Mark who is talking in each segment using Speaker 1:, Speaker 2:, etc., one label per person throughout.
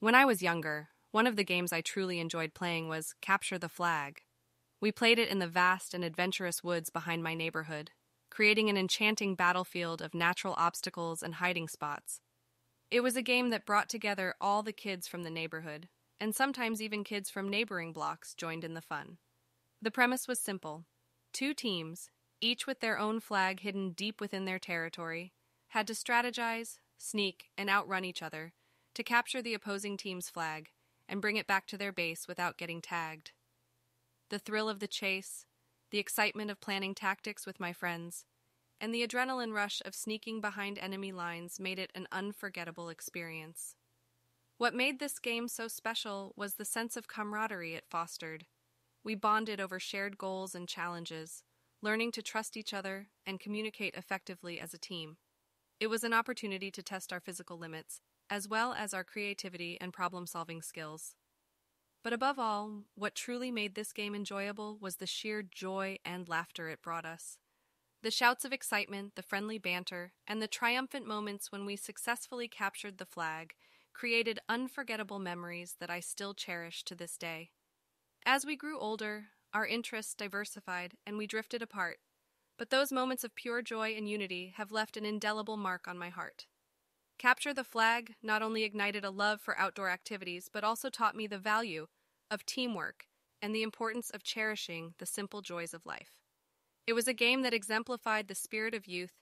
Speaker 1: When I was younger, one of the games I truly enjoyed playing was Capture the Flag. We played it in the vast and adventurous woods behind my neighborhood, creating an enchanting battlefield of natural obstacles and hiding spots. It was a game that brought together all the kids from the neighborhood, and sometimes even kids from neighboring blocks joined in the fun. The premise was simple two teams, each with their own flag hidden deep within their territory, had to strategize, sneak, and outrun each other to capture the opposing team's flag and bring it back to their base without getting tagged. The thrill of the chase, the excitement of planning tactics with my friends, and the adrenaline rush of sneaking behind enemy lines made it an unforgettable experience. What made this game so special was the sense of camaraderie it fostered. We bonded over shared goals and challenges, learning to trust each other and communicate effectively as a team. It was an opportunity to test our physical limits as well as our creativity and problem solving skills. But above all, what truly made this game enjoyable was the sheer joy and laughter it brought us. The shouts of excitement, the friendly banter, and the triumphant moments when we successfully captured the flag created unforgettable memories that I still cherish to this day. As we grew older, our interests diversified and we drifted apart, but those moments of pure joy and unity have left an indelible mark on my heart. Capture the Flag not only ignited a love for outdoor activities, but also taught me the value of teamwork and the importance of cherishing the simple joys of life. It was a game that exemplified the spirit of youth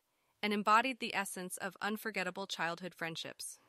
Speaker 1: and embodied the essence of unforgettable childhood friendships.